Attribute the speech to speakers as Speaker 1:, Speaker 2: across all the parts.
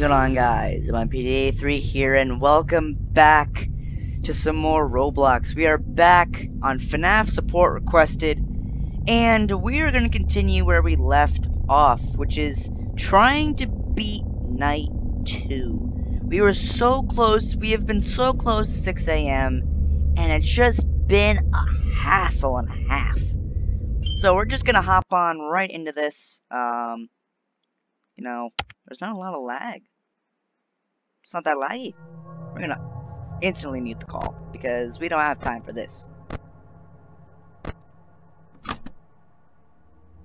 Speaker 1: Going on guys? I'm PDA3 here and welcome back to some more Roblox. We are back on FNAF support requested and we are going to continue where we left off, which is trying to beat night 2. We were so close, we have been so close to 6 a.m. and it's just been a hassle and a half. So we're just going to hop on right into this. Um, you know, there's not a lot of lag. It's not that laggy. We're gonna instantly mute the call because we don't have time for this.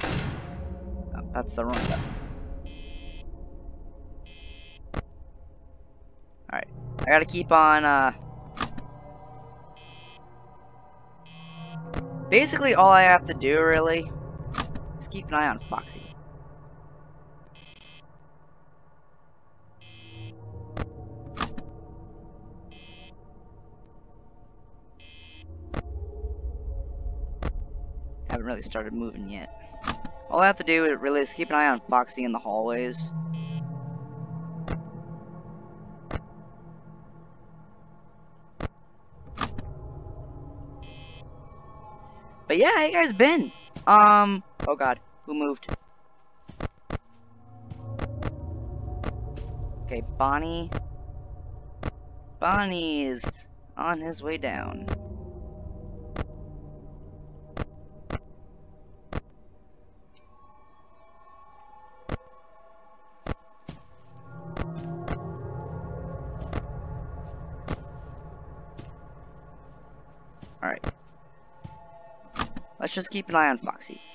Speaker 1: Oh, that's the wrong button. Alright. I gotta keep on, uh... Basically, all I have to do, really, is keep an eye on Foxy. Haven't really started moving yet. All I have to do is really is keep an eye on Foxy in the hallways. But yeah, how you guys been? Um, oh god, who moved? Okay, Bonnie. Bonnie is on his way down. Let's just keep an eye on Foxy.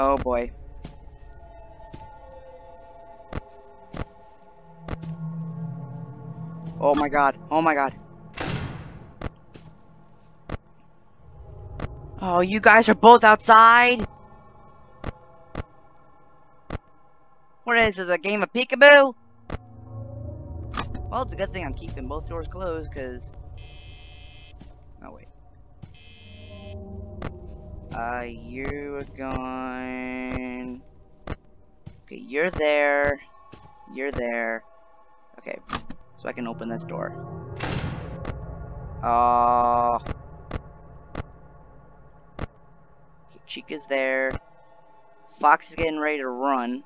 Speaker 1: Oh boy. Oh my god. Oh my god. Oh, you guys are both outside? What is this, Is a game of peekaboo? Well, it's a good thing I'm keeping both doors closed, because... Oh, wait. Uh, you are going... Okay, you're there. You're there. Okay, so I can open this door. Oh. Okay, Chica's there. Fox is getting ready to run.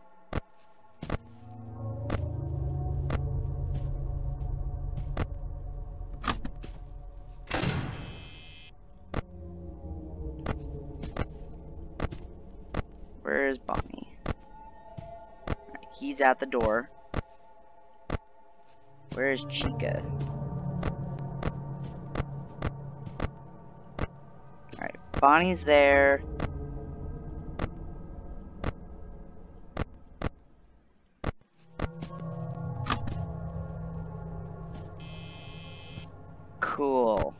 Speaker 1: At the door. Where's Chica? Alright, Bonnie's there. Cool.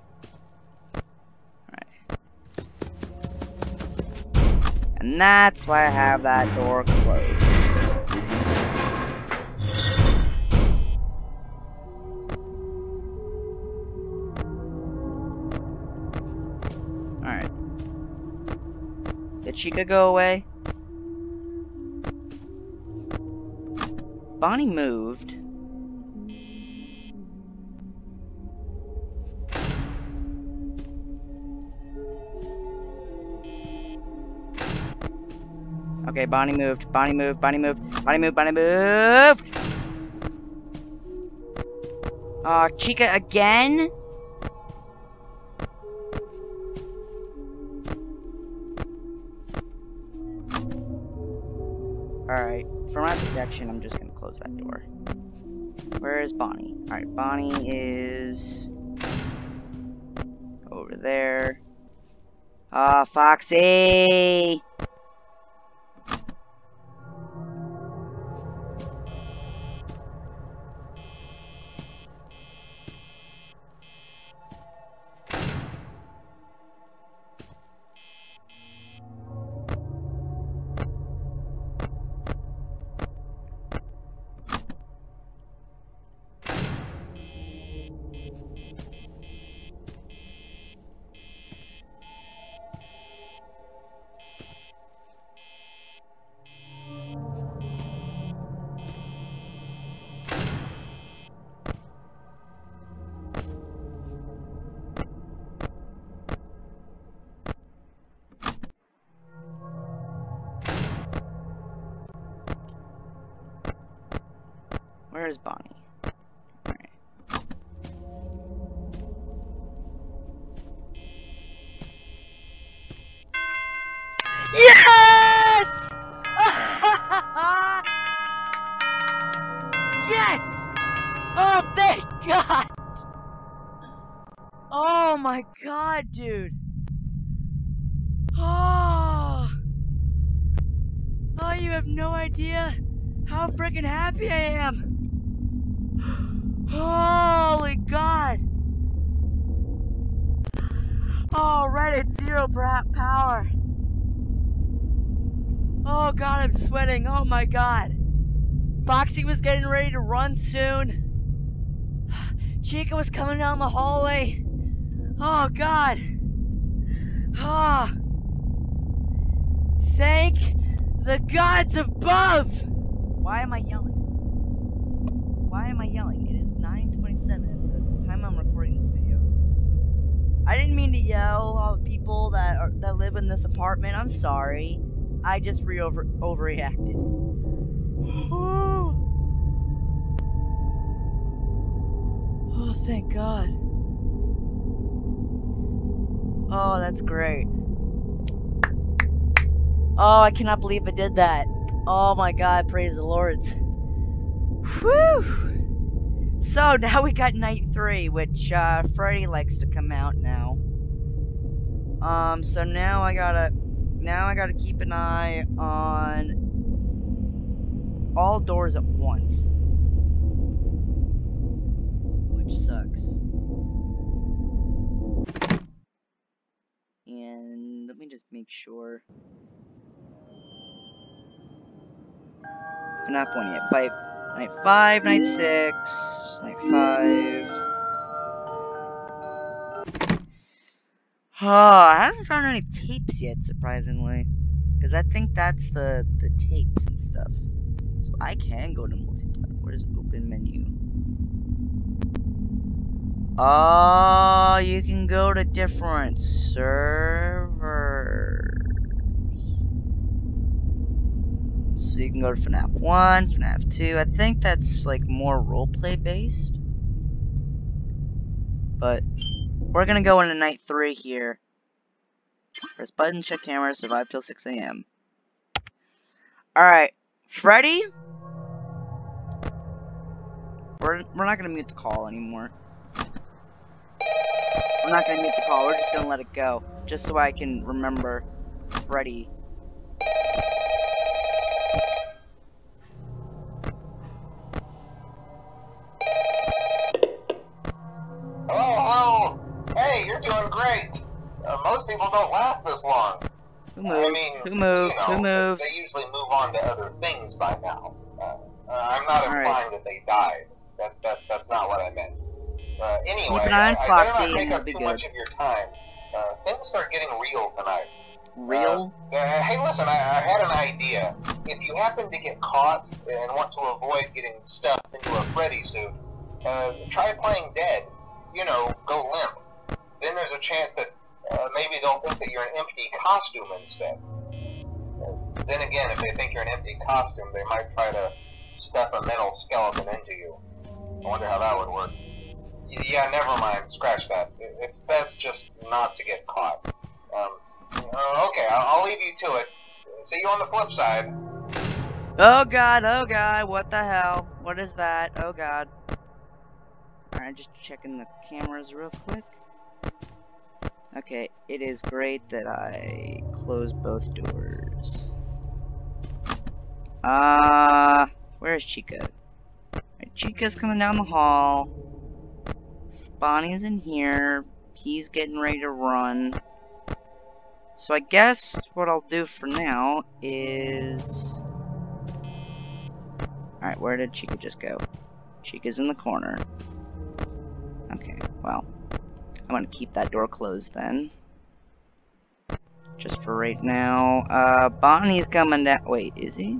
Speaker 1: And that's why I have that door closed. the chica go away? Bonnie moved. Okay, Bonnie moved. Bonnie moved. Bonnie moved. Bonnie moved. Bonnie moved. Uh, Chica again? Alright, for my protection, I'm just gonna close that door. Where is Bonnie? Alright, Bonnie is... Over there. Ah, Foxy! Where is Bonnie? Yes! yes! Oh, thank God! Oh my God, dude. Oh. Oh, you have no idea how freaking happy I am. Holy God! Oh, right at zero power. Oh God, I'm sweating. Oh my God. Foxy was getting ready to run soon. Chica was coming down the hallway. Oh God. Ah. Oh. Thank the gods above. Why am I yelling? Why am I yelling? It is 9:27 the time I'm recording this video. I didn't mean to yell all the people that are, that live in this apartment. I'm sorry. I just re over overreacted. oh, thank God. Oh, that's great. Oh, I cannot believe I did that. Oh my God, praise the Lord. Whew! So now we got night three, which uh, Freddy likes to come out now. Um, so now I gotta, now I gotta keep an eye on all doors at once, which sucks. And let me just make sure. FNAF 1 yet. By night 5, night 6, night 5. Oh, I haven't found any tapes yet, surprisingly. Because I think that's the, the tapes and stuff. So I can go to multiplayer. Where's open menu? Oh, you can go to different servers. So you can go to FNAF 1, FNAF 2. I think that's like more roleplay based. But we're gonna go into night 3 here. Press button, check camera, survive till 6 a.m. Alright, Freddy? We're, we're not gonna mute the call anymore. We're not gonna mute the call, we're just gonna let it go. Just so I can remember Freddy.
Speaker 2: Great. Uh, most people don't last this long.
Speaker 1: Who moved? I mean, Who moved? You know, Who moved?
Speaker 2: They usually move on to other things by now. Uh, uh, I'm not All implying right. that they died. That, that, that's not what I meant. Uh, anyway, Keep an eye on Foxy I better not take up too good. much of your time. Uh, things start getting real tonight.
Speaker 1: Real?
Speaker 2: Uh, uh, hey, listen, I, I had an idea. If you happen to get caught and want to avoid getting stuffed into a Freddy suit, uh, try playing dead. You know, go limp then there's a chance that uh, maybe they'll think that you're an empty costume instead. then again, if they think you're an empty costume, they might try to stuff a metal skeleton into you. I wonder how that would work. Yeah, never mind. Scratch that. It's best just not to get caught. Um, uh, okay, I'll, I'll leave you to it. See you on the flip side.
Speaker 1: Oh god, oh god, what the hell? What is that? Oh god. Alright, just checking the cameras real quick. Okay, it is great that I closed both doors. Uh, where's Chica? Right, Chica's coming down the hall. Bonnie's in here. He's getting ready to run. So I guess what I'll do for now is... Alright, where did Chica just go? Chica's in the corner. Okay, well. I'm gonna keep that door closed then. Just for right now. Uh, Bonnie's coming down- wait, is he?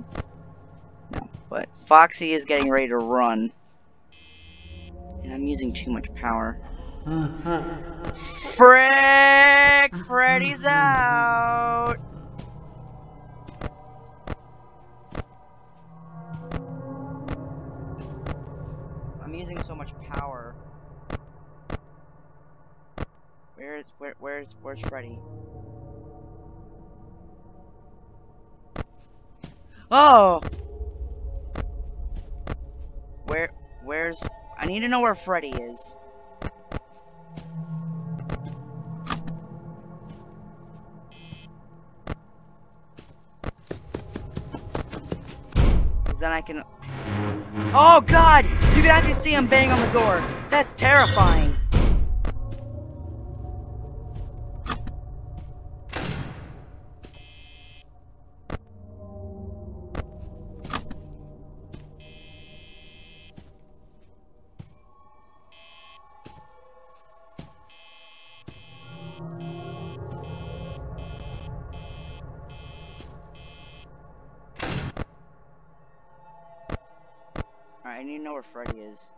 Speaker 1: No, but Foxy is getting ready to run. And I'm using too much power. Frick! Freddy's out! I'm using so much power. Where's where where's where's Freddy? Oh! Where where's I need to know where Freddy is. then I can... Oh god! You can actually see him bang on the door. That's terrifying. I know where Freddy is.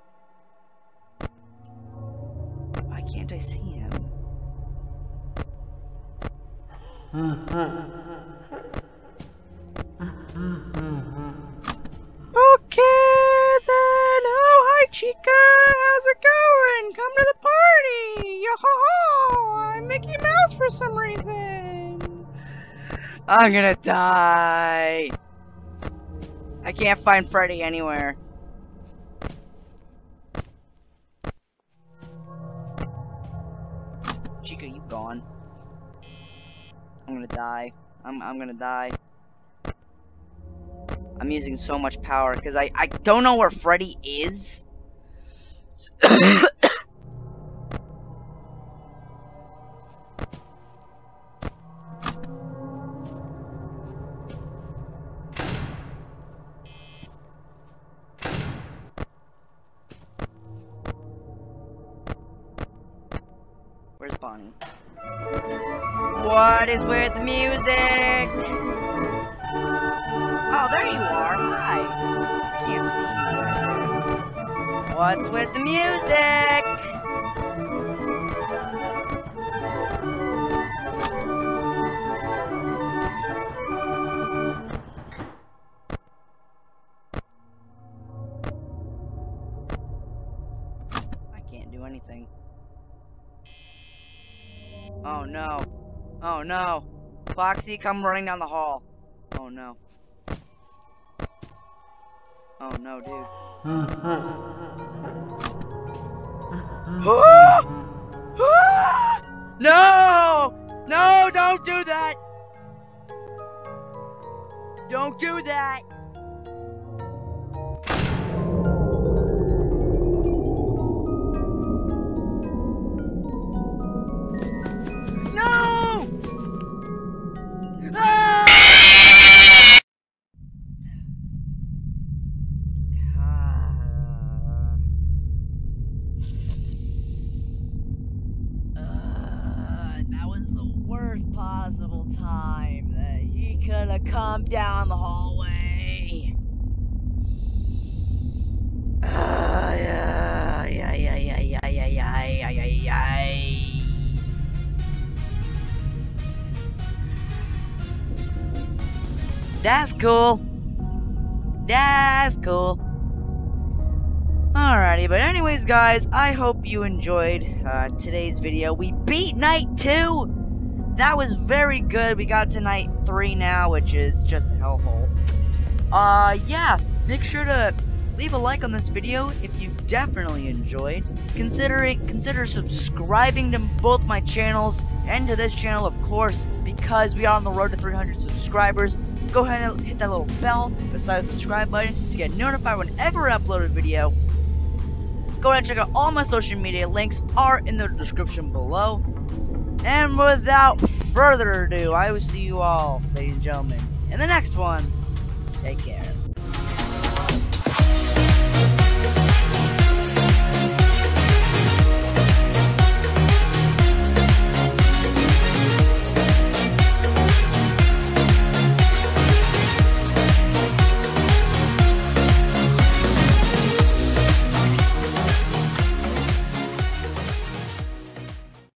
Speaker 1: Why can't I see him? okay then. Oh, hi Chica. How's it going? Come to the party. Yo ho ho. I'm Mickey Mouse for some reason. I'm gonna die. I can't find Freddy anywhere. Die. I'm, I'm gonna die. I'm using so much power because I, I don't know where Freddy is. What's with the music? I can't do anything. Oh no. Oh no. Foxy, come running down the hall. Oh no. Oh no, dude. no! No, don't do that! Don't do that! Come down the hallway. Uh, yeah, yeah, yeah, yeah, yeah, yeah, yeah, yeah, yeah. That's cool. That's cool. Alrighty, but anyways, guys, I hope you enjoyed uh, today's video. We beat Night 2! That was very good. We got to Night 3 now, which is just a hellhole. Uh, yeah, make sure to leave a like on this video if you definitely enjoyed. Consider it, consider subscribing to both my channels and to this channel, of course, because we are on the road to 300 subscribers. Go ahead and hit that little bell beside the subscribe button to get notified whenever I upload a video. Go ahead and check out all my social media links are in the description below. And without further ado, I will see you all, ladies and gentlemen, in the next one. Take care.